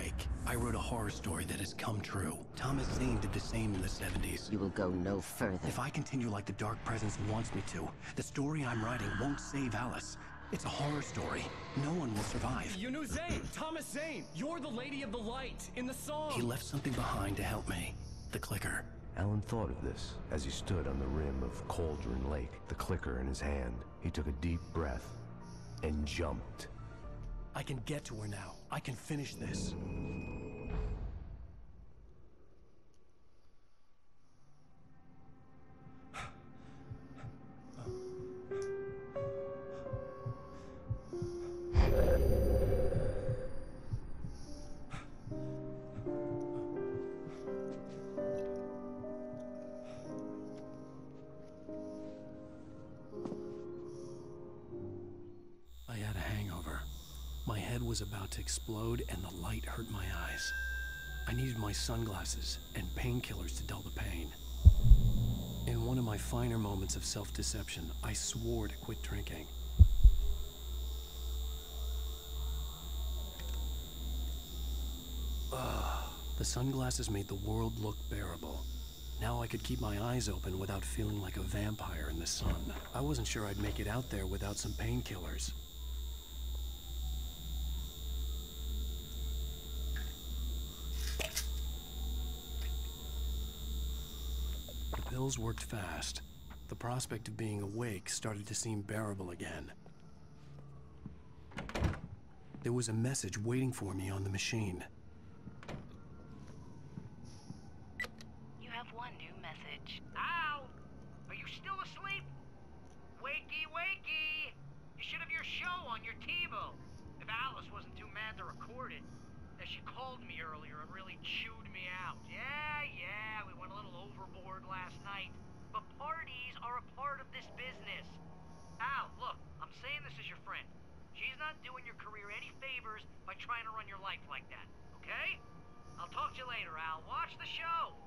Wake. I wrote a horror story that has come true. Thomas Zane did the same in the 70s. You will go no further. If I continue like the Dark Presence wants me to, the story I'm writing won't save Alice. It's a horror story. No one will survive. You knew Zane! Thomas Zane! You're the Lady of the Light in the song! He left something behind to help me. The clicker. Alan thought of this as he stood on the rim of Cauldron Lake, the clicker in his hand. He took a deep breath and jumped. I can get to her now. I can finish this. Was about to explode and the light hurt my eyes. I needed my sunglasses and painkillers to dull the pain. In one of my finer moments of self deception, I swore to quit drinking. Ugh, the sunglasses made the world look bearable. Now I could keep my eyes open without feeling like a vampire in the sun. I wasn't sure I'd make it out there without some painkillers. Pills worked fast. The prospect of being awake started to seem bearable again. There was a message waiting for me on the machine. You have one new message. Al! Are you still asleep? Wakey, wakey! You should have your show on your TiVo. If Alice wasn't too mad to record it. As she called me earlier and really chewed me out. Yeah, yeah, we overboard last night. But parties are a part of this business. Al, look, I'm saying this as your friend. She's not doing your career any favors by trying to run your life like that, okay? I'll talk to you later, Al. Watch the show.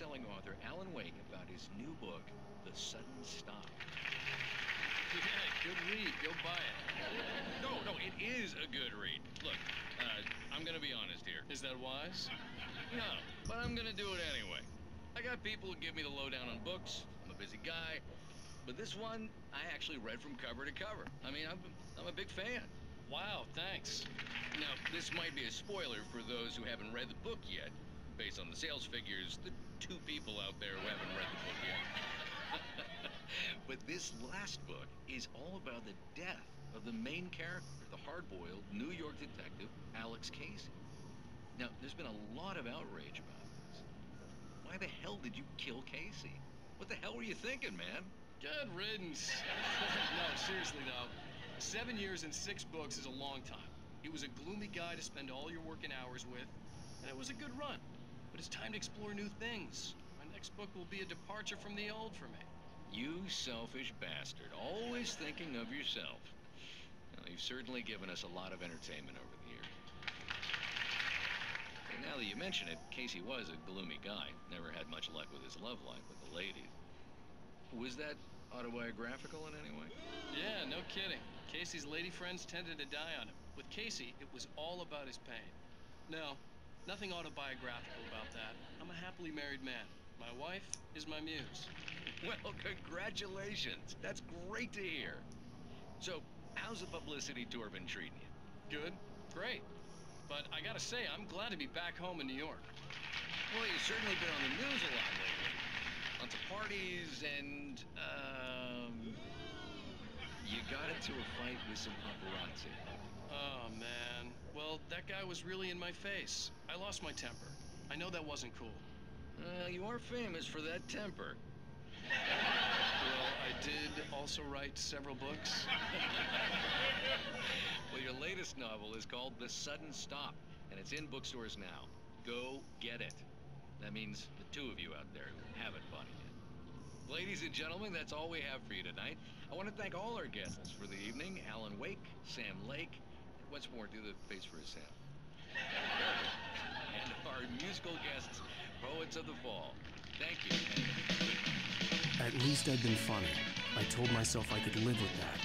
Best-selling author Alan Wake about his new book, The Sudden Stop. Yeah, good read. Go buy it. No, no, it is a good read. Look, uh, I'm gonna be honest here. Is that wise? No, but I'm gonna do it anyway. I got people who give me the lowdown on books. I'm a busy guy. But this one, I actually read from cover to cover. I mean, I'm, I'm a big fan. Wow, thanks. Now, this might be a spoiler for those who haven't read the book yet. Based on the sales figures, the two people out there who haven't read the book yet. but this last book is all about the death of the main character, the hard-boiled New York detective, Alex Casey. Now, there's been a lot of outrage about this. Why the hell did you kill Casey? What the hell were you thinking, man? Good riddance. no, seriously though. Seven years and six books is a long time. He was a gloomy guy to spend all your working hours with, and it was a good run. But it's time to explore new things. My next book will be a departure from the old for me. You selfish bastard, always thinking of yourself. Well, you've certainly given us a lot of entertainment over the years. And now that you mention it, Casey was a gloomy guy. Never had much luck with his love life with the ladies. Was that autobiographical in any way? Yeah, no kidding. Casey's lady friends tended to die on him. With Casey, it was all about his pain. No, nothing autobiographical about that. I'm a happily married man. My wife is my muse. Well, congratulations. That's great to hear. So, how's the publicity tour been treating you? Good, great. But I gotta say, I'm glad to be back home in New York. Well, you've certainly been on the news a lot lately. Lots of parties and, um... You got into a fight with some paparazzi. Oh, man. Well, that guy was really in my face. I lost my temper. I know that wasn't cool. Uh, you are famous for that temper. Well, I did also write several books. well, your latest novel is called The Sudden Stop, and it's in bookstores now. Go get it. That means the two of you out there who haven't bought it yet. Ladies and gentlemen, that's all we have for you tonight. I want to thank all our guests for the evening Alan Wake, Sam Lake, what's more, do the face for a Sam. and our musical guests, Poets of the Fall. Thank you. At least I'd been funny. I told myself I could live with that.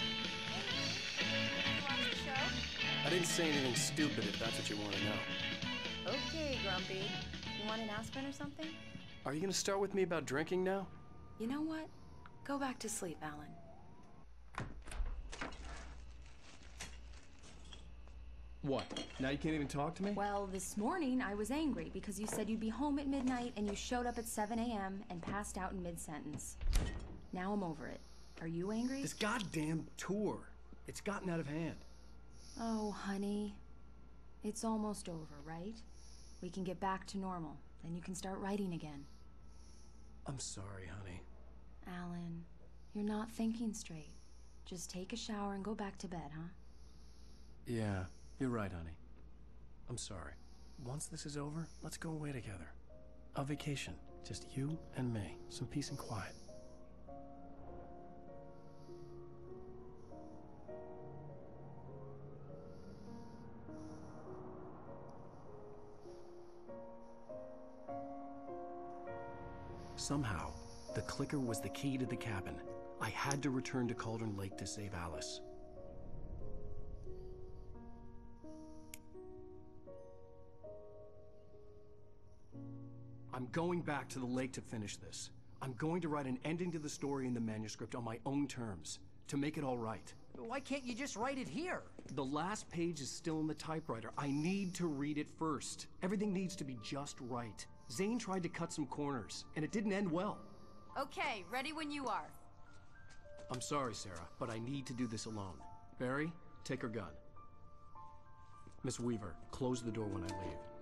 Watch the show? I didn't say anything stupid if that's what you want to know. Okay, Grumpy. You want an aspirin or something? Are you gonna start with me about drinking now? You know what? Go back to sleep, Alan. What? Now you can't even talk to me? Well, this morning I was angry because you said you'd be home at midnight and you showed up at 7 a.m. and passed out in mid sentence. Now I'm over it. Are you angry? This goddamn tour. It's gotten out of hand. Oh, honey. It's almost over, right? We can get back to normal. Then you can start writing again. I'm sorry, honey. Alan, you're not thinking straight. Just take a shower and go back to bed, huh? Yeah, you're right, honey. I'm sorry. Once this is over, let's go away together. A vacation. Just you and me. Some peace and quiet. Somehow, the clicker was the key to the cabin. I had to return to Cauldron Lake to save Alice. I'm going back to the lake to finish this. I'm going to write an ending to the story in the manuscript on my own terms, to make it all right. Why can't you just write it here? The last page is still in the typewriter. I need to read it first. Everything needs to be just right. Zane tried to cut some corners, and it didn't end well. Okay, ready when you are. I'm sorry, Sarah, but I need to do this alone. Barry, take her gun. Miss Weaver, close the door when I leave.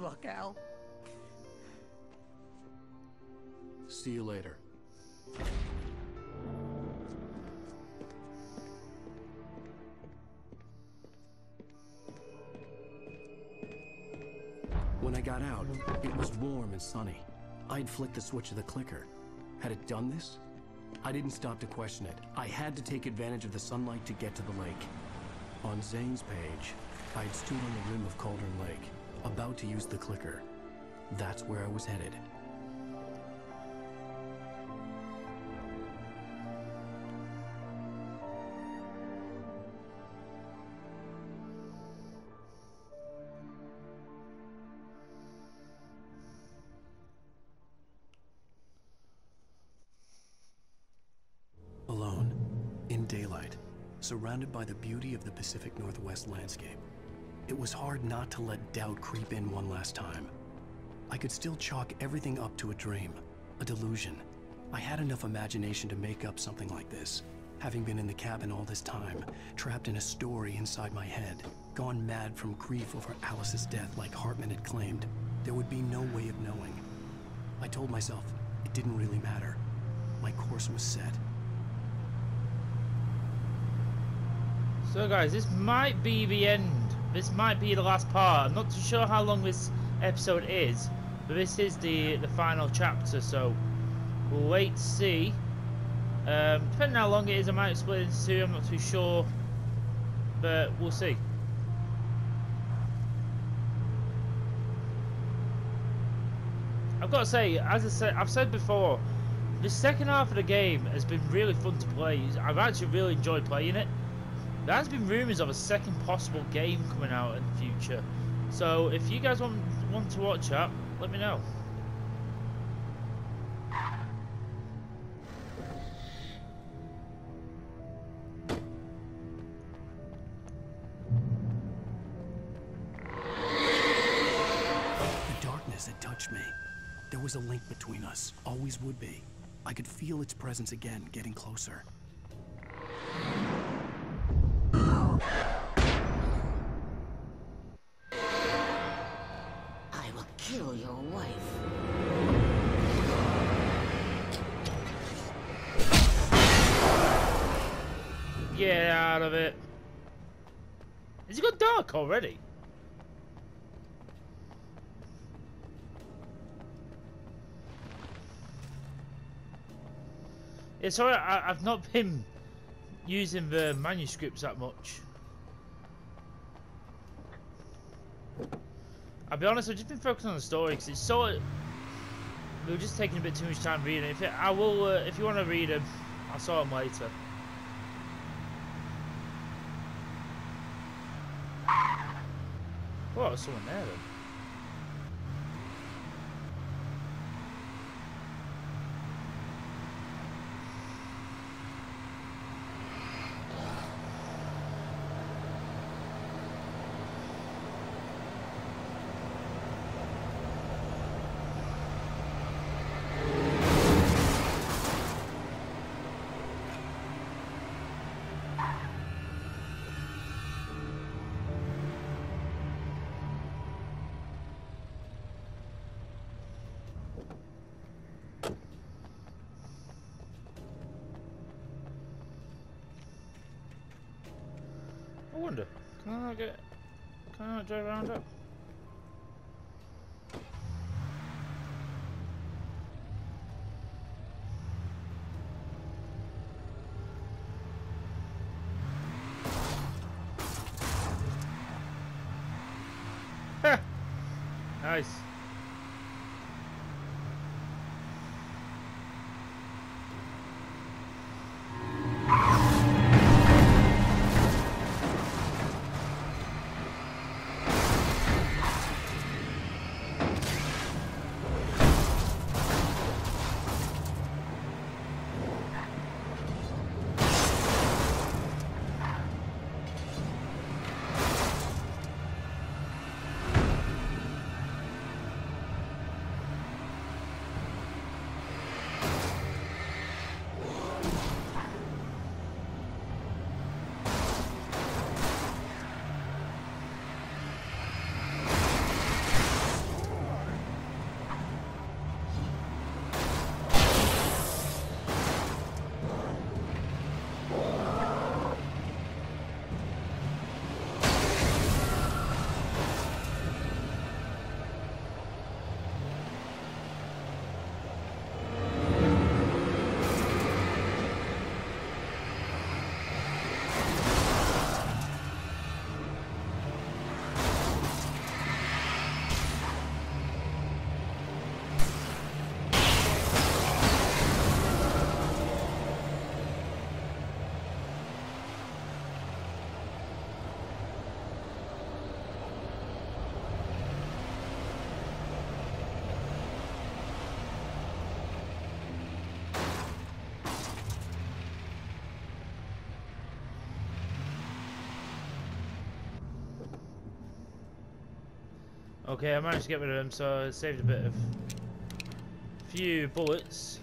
Luck, Al. See you later. When I got out, it was warm and sunny. I'd flicked the switch of the clicker. Had it done this? I didn't stop to question it. I had to take advantage of the sunlight to get to the lake. On Zane's page, I'd stood on the rim of Cauldron Lake, about to use the clicker. That's where I was headed. Alone, in daylight, surrounded by the beauty of the Pacific Northwest landscape. It was hard not to let doubt creep in one last time. I could still chalk everything up to a dream, a delusion. I had enough imagination to make up something like this. Having been in the cabin all this time, trapped in a story inside my head, gone mad from grief over Alice's death like Hartman had claimed, there would be no way of knowing. I told myself it didn't really matter. My course was set. So guys, this might be the end. This might be the last part. I'm not too sure how long this episode is, but this is the the final chapter. So we'll wait to see. Um, depending how long it is, I might split it into two. I'm not too sure, but we'll see. I've got to say, as I said, I've said before, the second half of the game has been really fun to play. I've actually really enjoyed playing it. There has been rumours of a second possible game coming out in the future. So if you guys want want to watch that, let me know. The darkness had touched me. There was a link between us, always would be. I could feel its presence again, getting closer. already. It's alright, I've not been using the manuscripts that much. I'll be honest, I've just been focusing on the story because it's so... We're just taking a bit too much time reading it. I will, uh, if you want to read them, I'll sort them later. There's someone there I wonder, can I get, can I not drive around up? Okay, I managed to get rid of him, so I saved a bit of few bullets.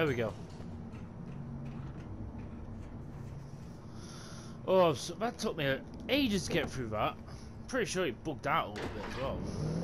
Here we go. Oh, so that took me ages to get through that. Pretty sure it bugged out a little bit as well.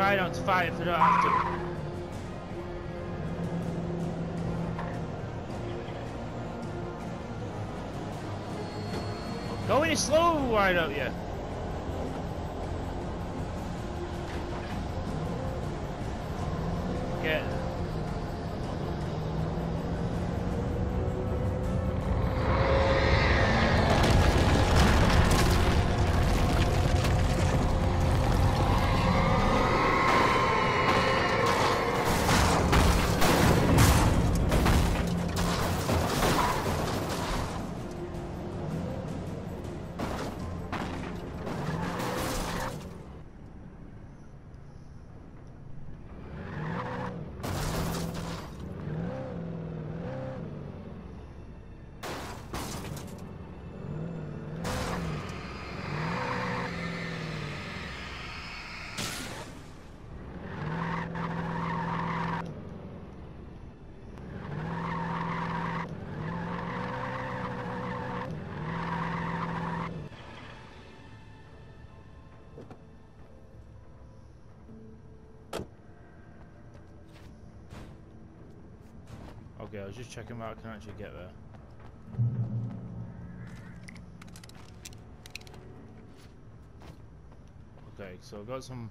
Try not to fight if I don't have to. Go slow, why don't you? I was just checking about I can actually get there. Okay, so I got some...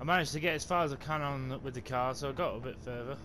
I managed to get as far as I can on with the car, so I got a bit further.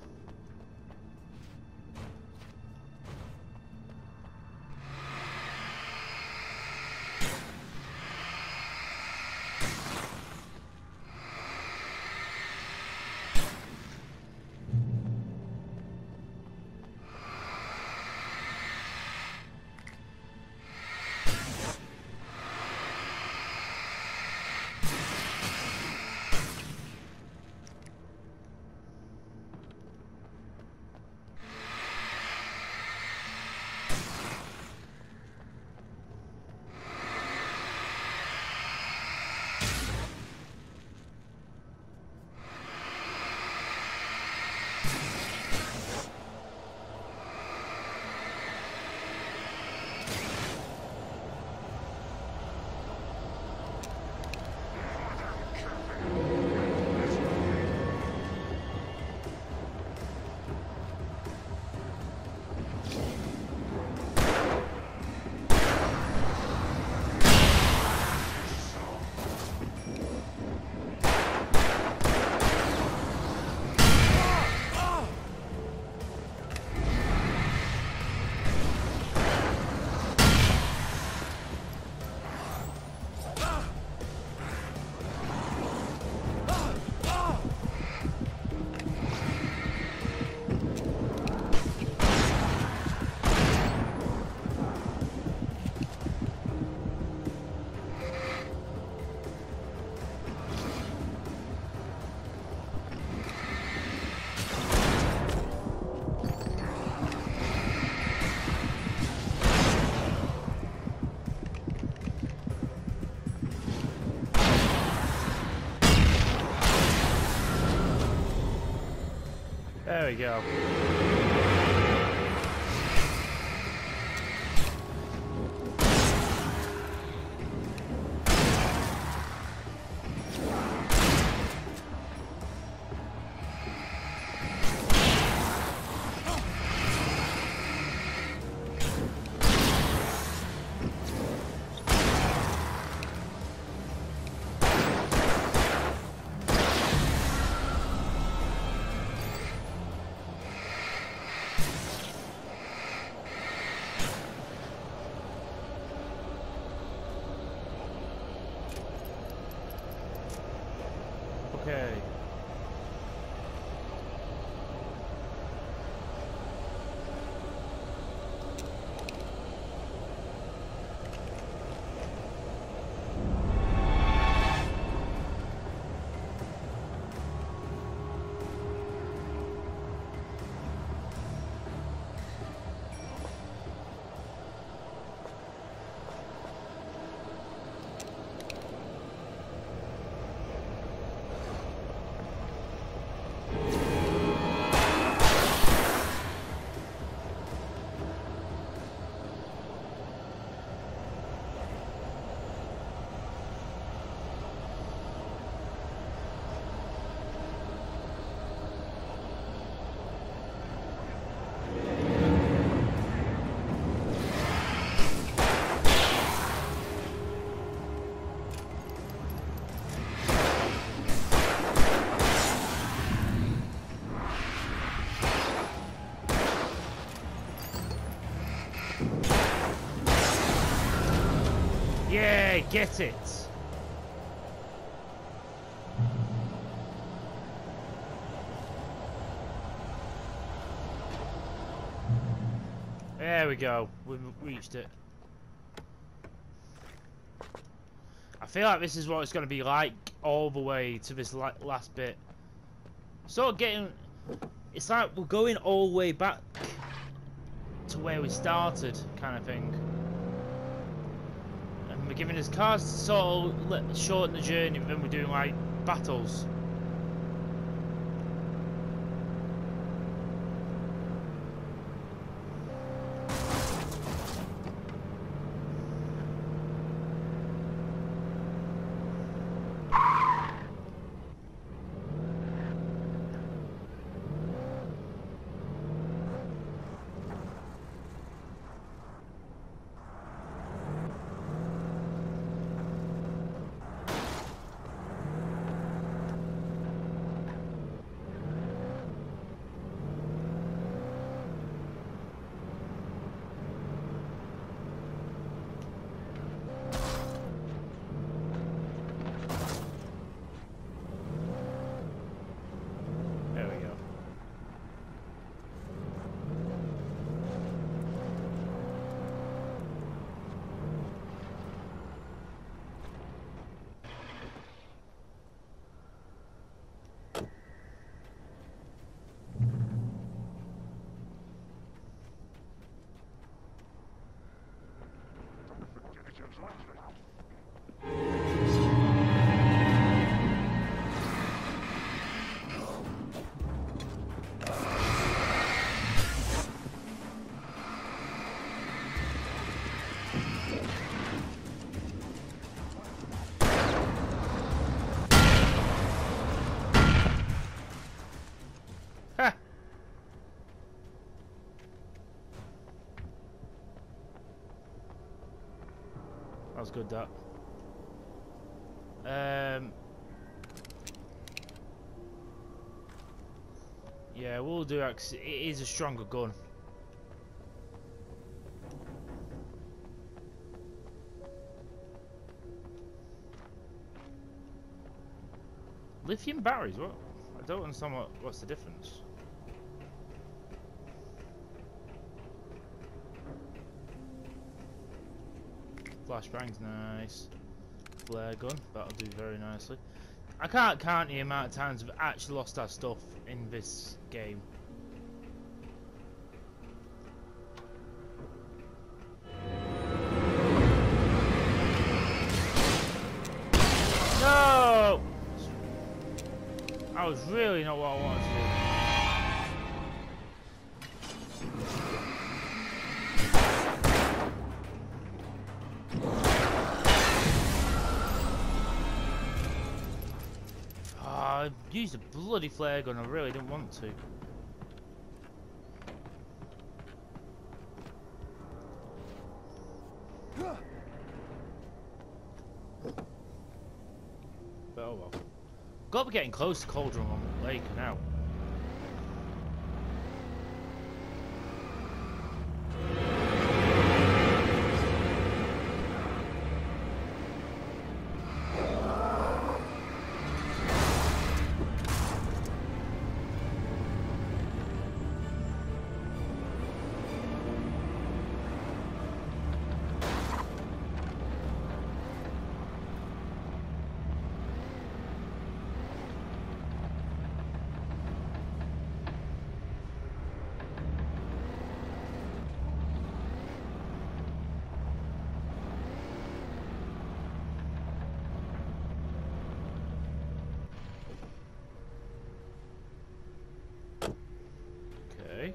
We go. Yeah, get it. There we go. We've reached it. I feel like this is what it's going to be like all the way to this last bit. Sort of getting... It's like we're going all the way back to where we started, kind of thing. Giving us cars to sort of shorten the journey, and we're doing like battles. Good, that. Um, yeah, we'll do that 'cause it is a stronger gun. Lithium batteries, what? I don't understand what, what's the difference. Flashbang's nice. Flare gun, that'll do very nicely. I can't count the amount of times we've actually lost our stuff in this game. No! That was really not what I wanted used a bloody flare gun, I really didn't want to. But oh well. Got to be getting close to Cauldron Lake now. Okay.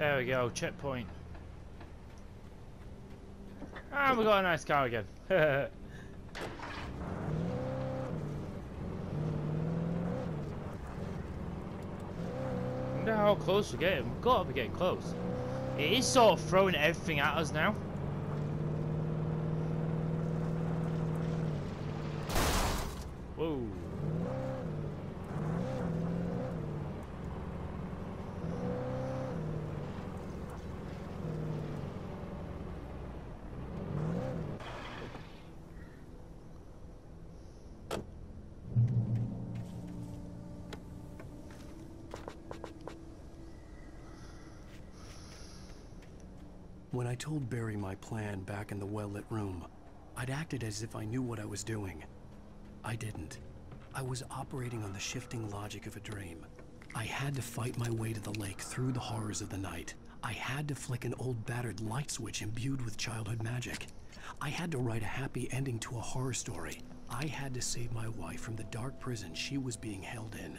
There we go, checkpoint. And we got a nice car again. wonder how close we're getting. We've got to be getting close. It is sort of throwing everything at us now. Whoa. When I told Barry my plan back in the well-lit room, I'd acted as if I knew what I was doing. I didn't. I was operating on the shifting logic of a dream. I had to fight my way to the lake through the horrors of the night. I had to flick an old battered light switch imbued with childhood magic. I had to write a happy ending to a horror story. I had to save my wife from the dark prison she was being held in.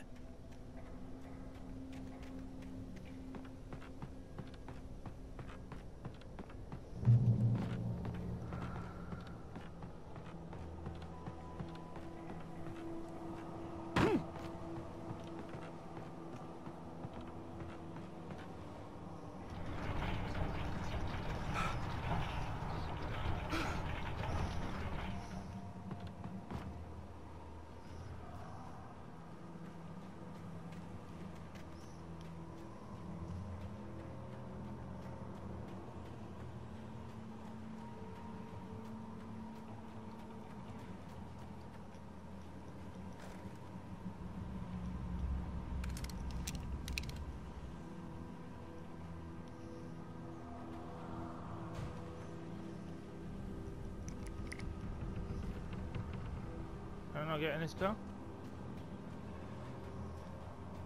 I getting this car?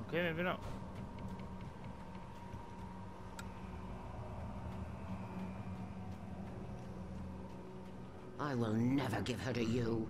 Okay, maybe not. I will never give her to you.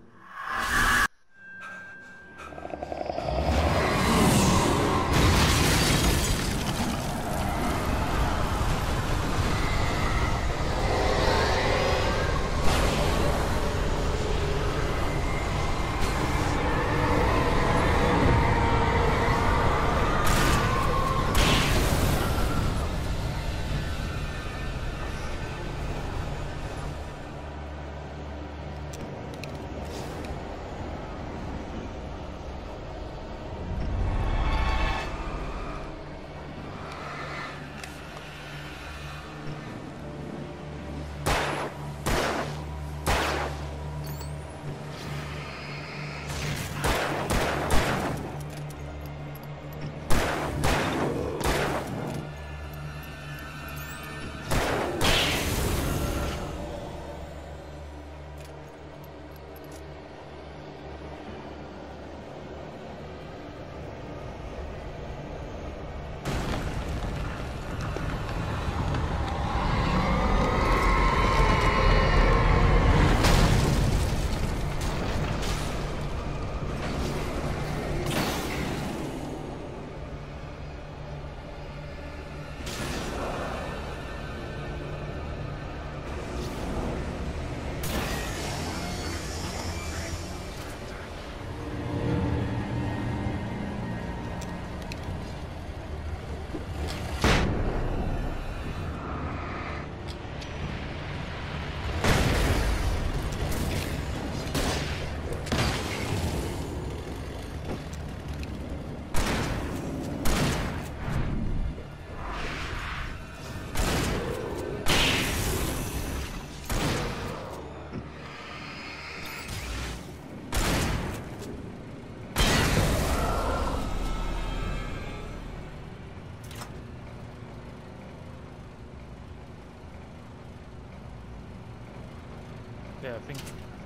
I think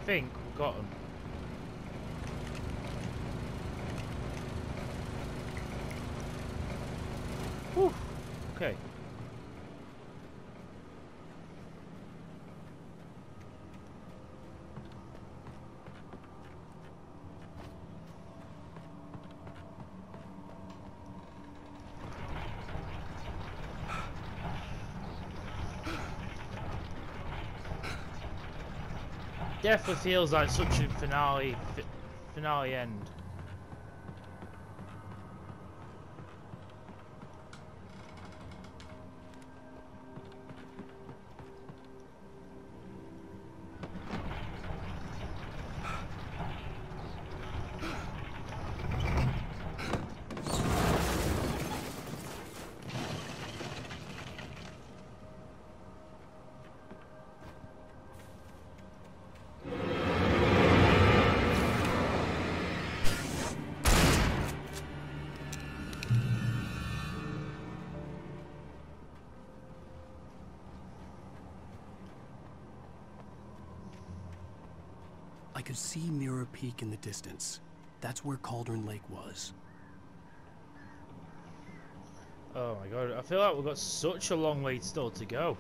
think we got him. Whew. Okay. Definitely feels like such a finale, fi finale end. Peak in the distance. That's where Cauldron Lake was. Oh my god, I feel like we've got such a long way still to go.